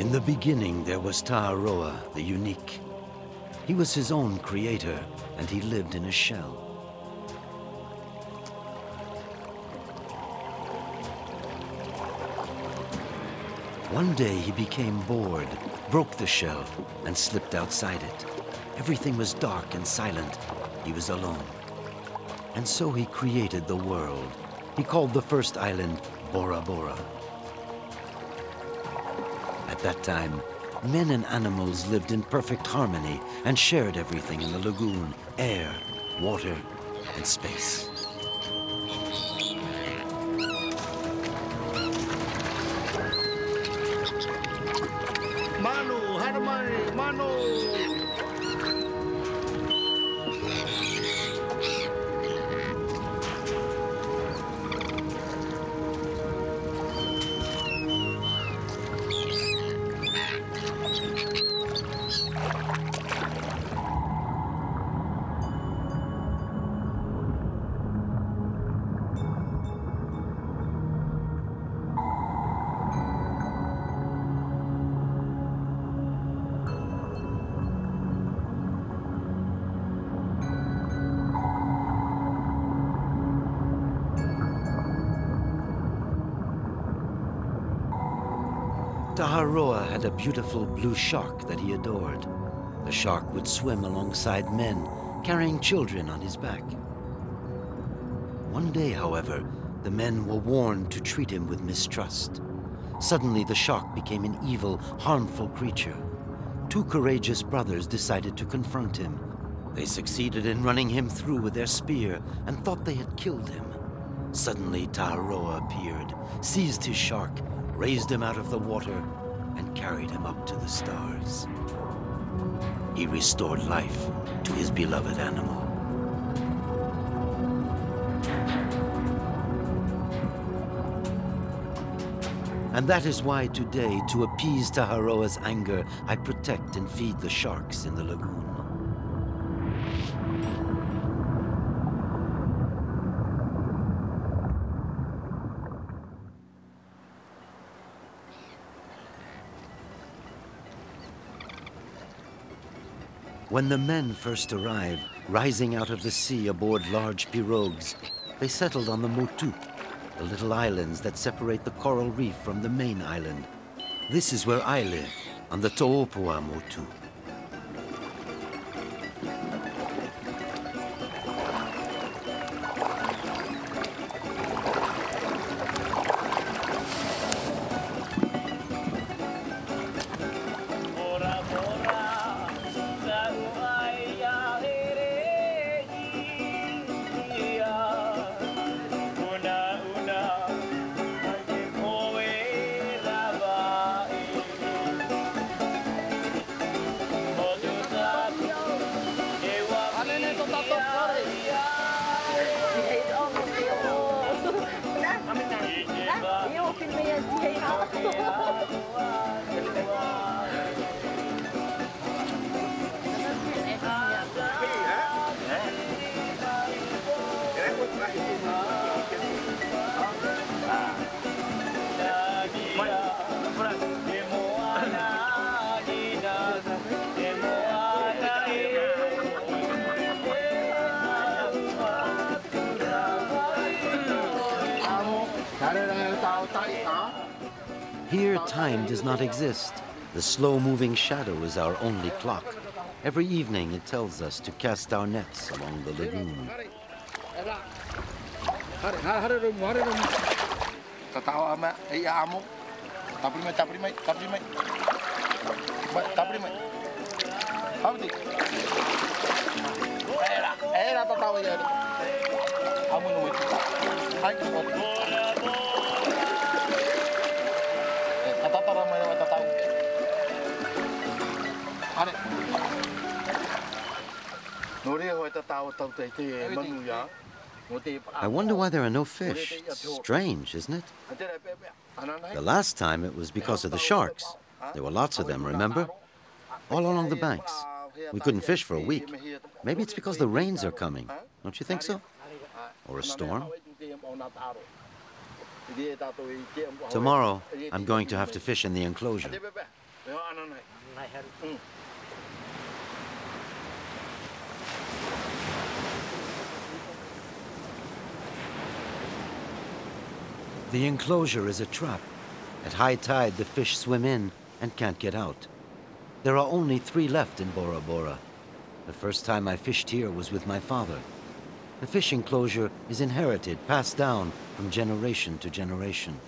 In the beginning, there was Ta'aroa, the unique. He was his own creator, and he lived in a shell. One day he became bored, broke the shell, and slipped outside it. Everything was dark and silent. He was alone. And so he created the world. He called the first island Bora Bora. At that time, men and animals lived in perfect harmony and shared everything in the lagoon, air, water, and space. Ta'aroa had a beautiful blue shark that he adored. The shark would swim alongside men, carrying children on his back. One day, however, the men were warned to treat him with mistrust. Suddenly, the shark became an evil, harmful creature. Two courageous brothers decided to confront him. They succeeded in running him through with their spear and thought they had killed him. Suddenly, Ta'aroa appeared, seized his shark, raised him out of the water, and carried him up to the stars. He restored life to his beloved animal. And that is why today, to appease Ta'aroa's anger, I protect and feed the sharks in the lagoon. When the men first arrived, rising out of the sea aboard large pirogues, they settled on the Motu, the little islands that separate the coral reef from the main island. This is where I live, on the To'opua Motu. Here, time does not exist. The slow-moving shadow is our only clock. Every evening, it tells us to cast our nets along the lagoon. I wonder why there are no fish. It's strange, isn't it? The last time it was because of the sharks. There were lots of them, remember? All along the banks. We couldn't fish for a week. Maybe it's because the rains are coming. Don't you think so? Or a storm? Tomorrow, I'm going to have to fish in the enclosure. The enclosure is a trap. At high tide, the fish swim in and can't get out. There are only three left in Bora Bora. The first time I fished here was with my father. The fish enclosure is inherited, passed down from generation to generation.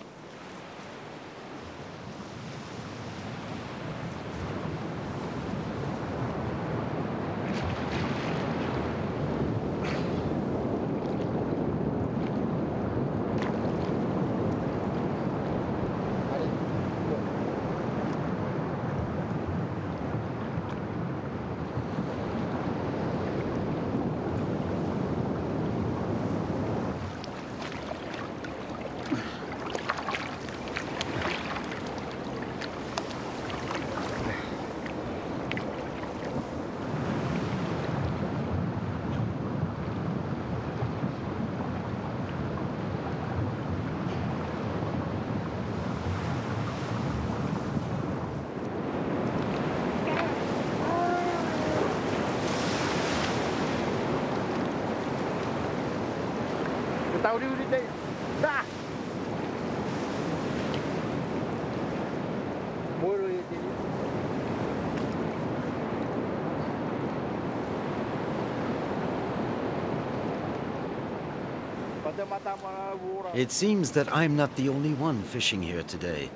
It seems that I'm not the only one fishing here today.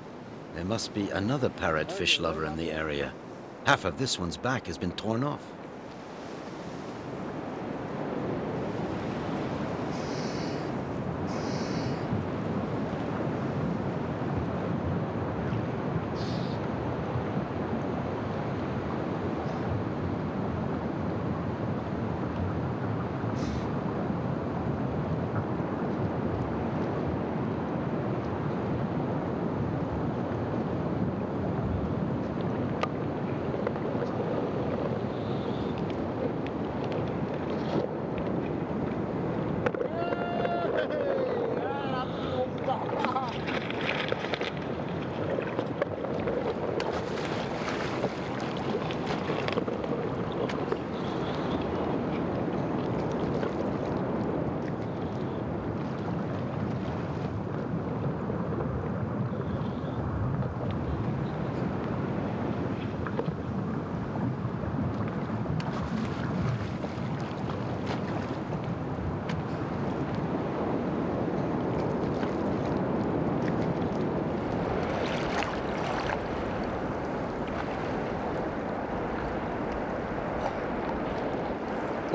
There must be another parrot fish lover in the area. Half of this one's back has been torn off.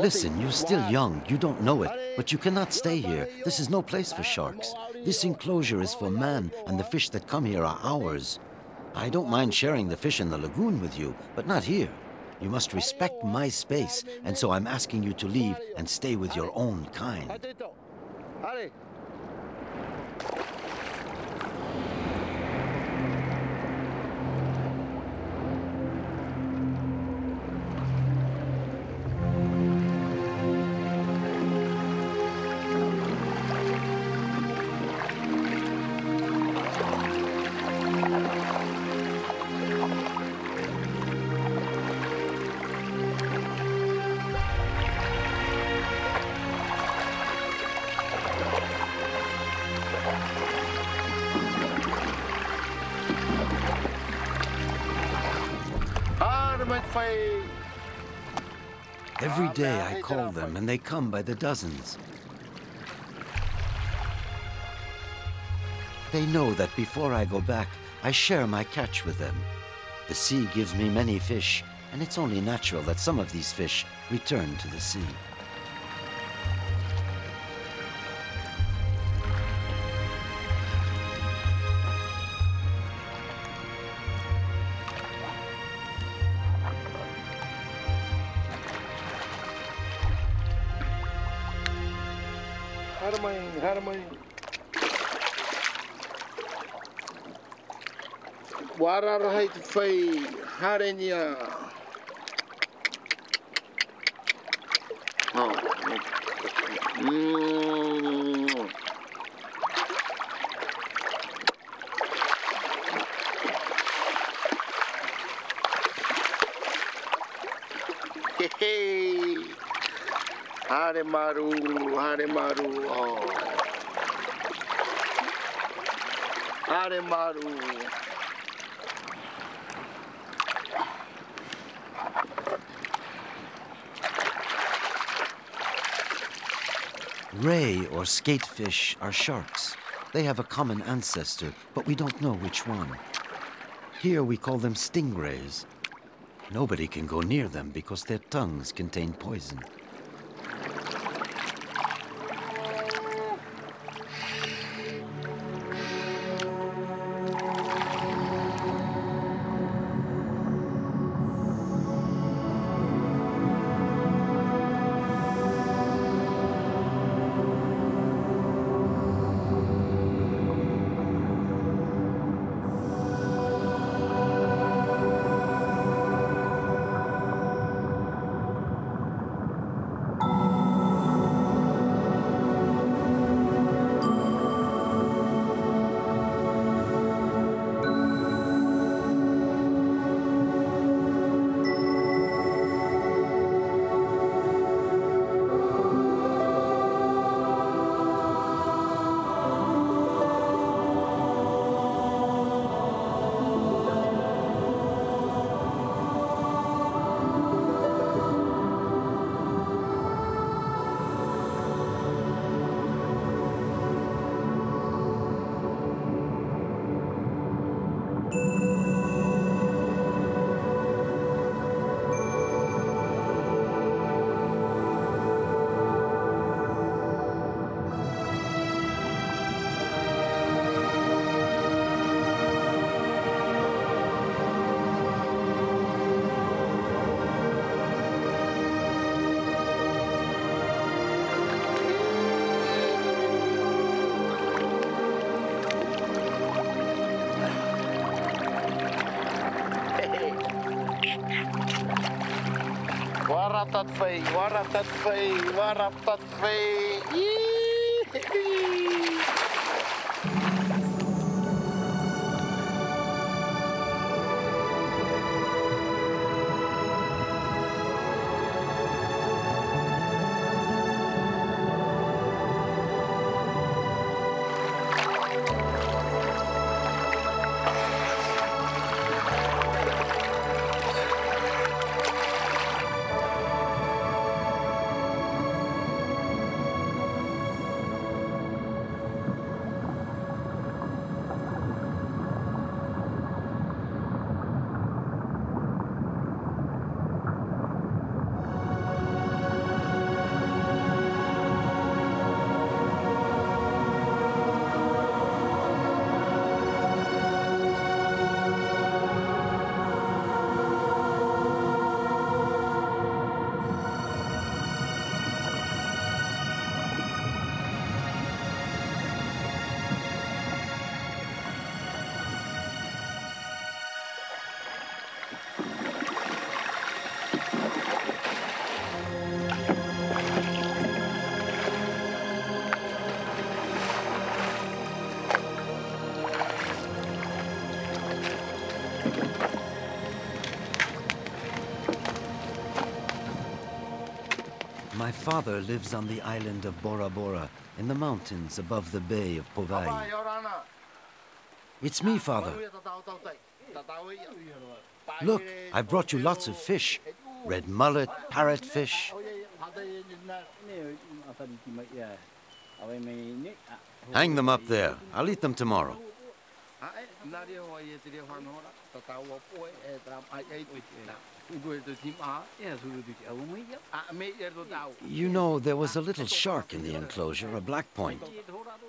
Listen, you're still young. You don't know it. But you cannot stay here. This is no place for sharks. This enclosure is for man, and the fish that come here are ours. I don't mind sharing the fish in the lagoon with you, but not here. You must respect my space, and so I'm asking you to leave and stay with your own kind. Every day I call them and they come by the dozens. They know that before I go back, I share my catch with them. The sea gives me many fish, and it's only natural that some of these fish return to the sea. Wararahai te whai harenia. Oh. Mm. Hey, Hare Maru, Hare Maru, oh. Hare Maru. Ray or skatefish are sharks. They have a common ancestor, but we don't know which one. Here we call them stingrays. Nobody can go near them because their tongues contain poison. Waratatatvee, waratatatvee, waratatatvee. Father lives on the island of Bora Bora, in the mountains above the bay of Povai. It's me, father. Look, I've brought you lots of fish. Red mullet, parrotfish. Hang them up there. I'll eat them tomorrow. You know, there was a little shark in the enclosure, a black point.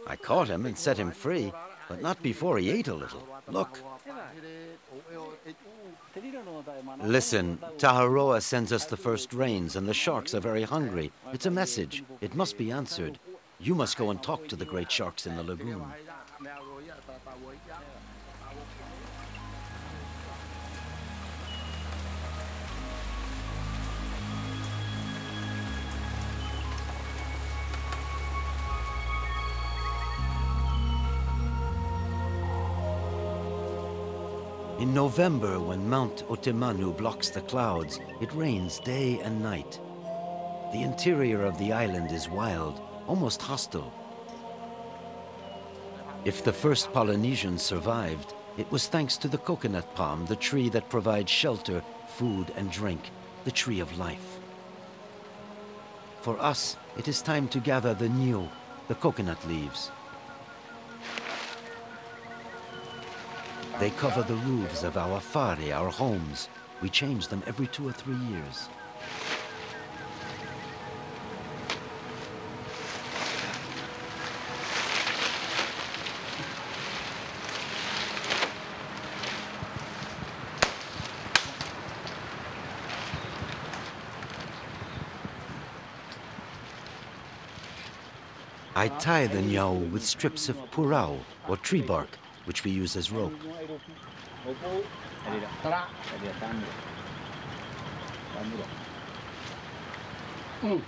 I caught him and set him free, but not before he ate a little. Look. Listen, Ta'aroa sends us the first rains, and the sharks are very hungry. It's a message. It must be answered. You must go and talk to the great sharks in the lagoon. In November, when Mount Otemanu blocks the clouds, it rains day and night. The interior of the island is wild, almost hostile. If the first Polynesians survived, it was thanks to the coconut palm, the tree that provides shelter, food, and drink, the tree of life. For us, it is time to gather the new, the coconut leaves. They cover the roofs of our fari, our homes. We change them every two or three years. I tie the niau with strips of purau, or tree bark, which we use as rope. Mm.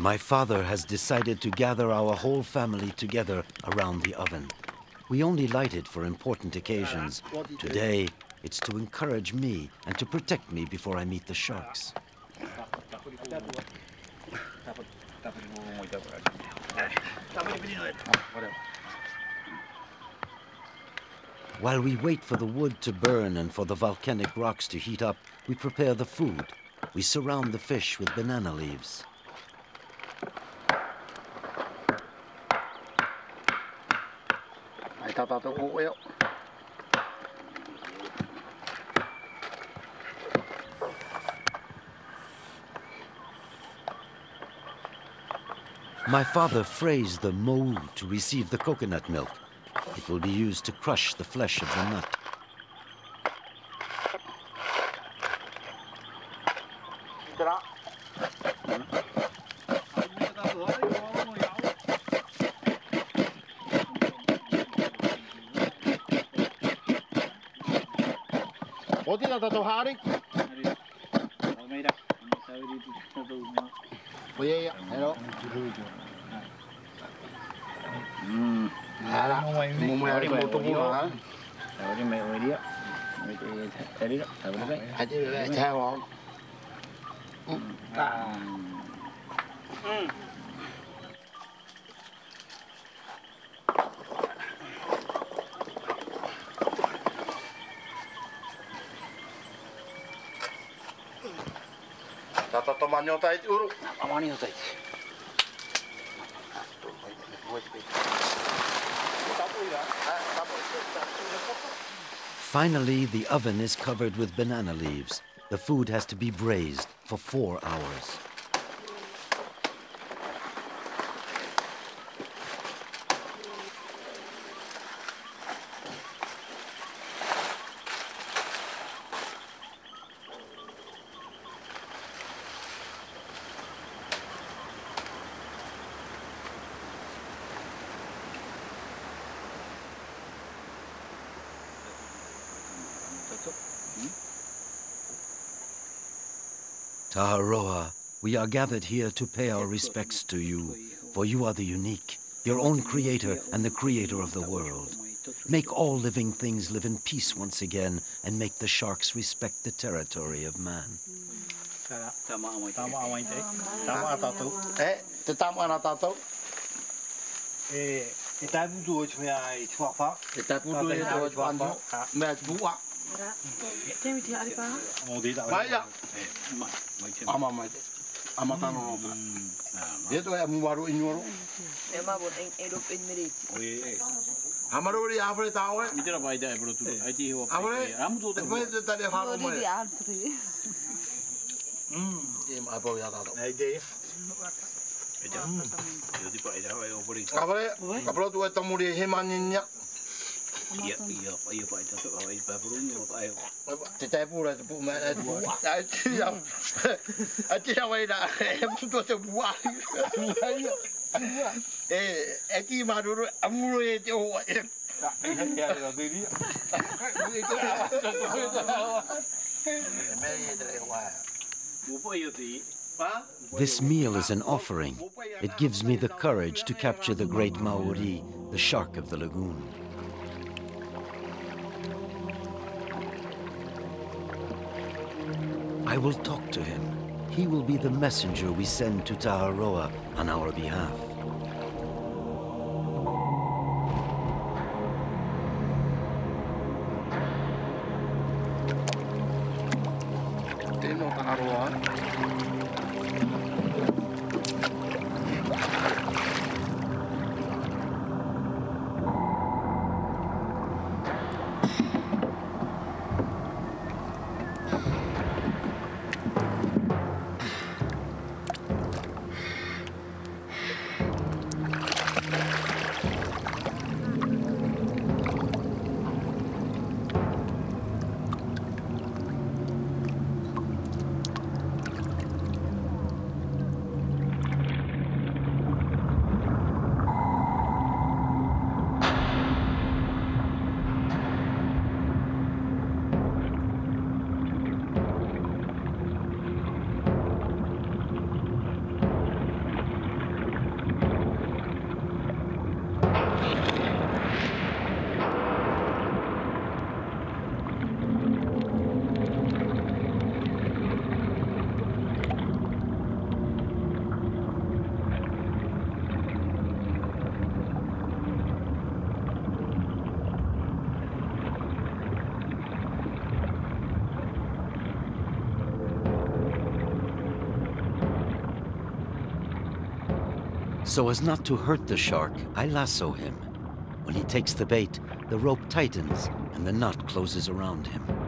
My father has decided to gather our whole family together around the oven. We only light it for important occasions. Today, it's to encourage me and to protect me before I meet the sharks. While we wait for the wood to burn and for the volcanic rocks to heat up, we prepare the food. We surround the fish with banana leaves. My father frays the mou to receive the coconut milk. It will be used to crush the flesh of the nut. Alah, mau hari mau tunggu lah. Tahu ni main dia. Tadi tak, tahu tak? Aje lah, cah wong. Tak. Hmm. たたたまにおたいちうる。たまにおたいち。Finally, the oven is covered with banana leaves. The food has to be braised for four hours. Ta'aroa, we are gathered here to pay our respects to you, for you are the unique, your own creator and the creator of the world. Make all living things live in peace once again, and make the sharks respect the territory of man. えまマアタオえみ Apa yang? kamu lihat? Iya iya ai pai ta tu ai pa bro ni ai. Te tai pura te pu me buwa. Ai ti ya. Ai ti ya wai da. Em tu te buwa. Ti maruru amuru te. This meal is an offering. It gives me the courage to capture the great Maori, the shark of the lagoon. I will talk to him. He will be the messenger we send to Ta'aroa on our behalf. So as not to hurt the shark, I lasso him. When he takes the bait, the rope tightens and the knot closes around him.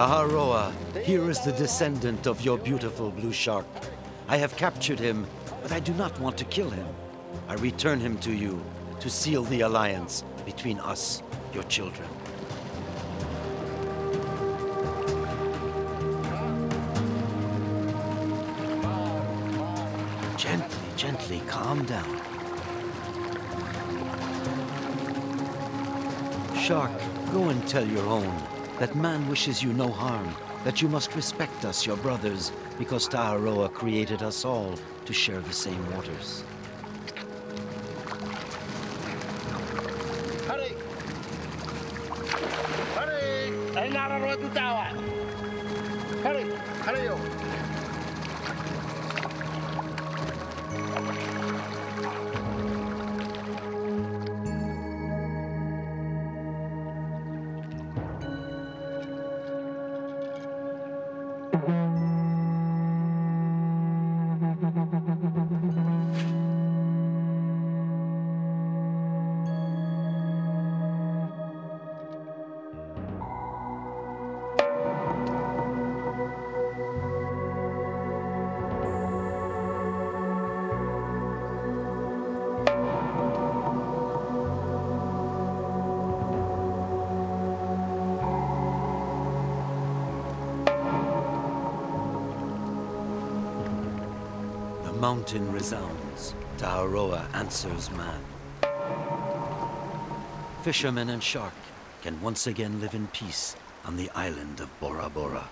Ta'aroa, Here is the descendant of your beautiful blue shark. I have captured him, but I do not want to kill him. I return him to you to seal the alliance between us, your children. Gently, gently, calm down. Shark, go and tell your own that man wishes you no harm, that you must respect us, your brothers, because Ta'aroa created us all to share the same waters. Hurry! Hurry! Tawa. Mountain resounds. Ta'aroa answers man. Fishermen and shark can once again live in peace on the island of Bora Bora.